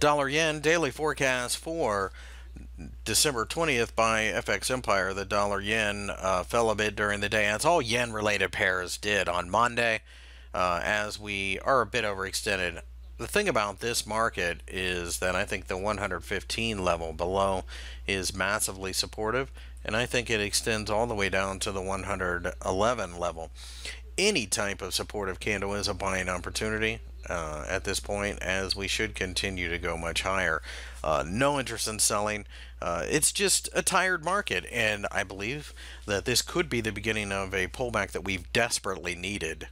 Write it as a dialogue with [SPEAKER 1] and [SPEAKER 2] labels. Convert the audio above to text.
[SPEAKER 1] dollar yen daily forecast for December 20th by FX Empire. The dollar yen uh, fell a bit during the day. That's all yen related pairs did on Monday uh, as we are a bit overextended. The thing about this market is that I think the 115 level below is massively supportive, and I think it extends all the way down to the 111 level. Any type of supportive candle is a buying opportunity uh, at this point, as we should continue to go much higher. Uh, no interest in selling. Uh, it's just a tired market, and I believe that this could be the beginning of a pullback that we've desperately needed.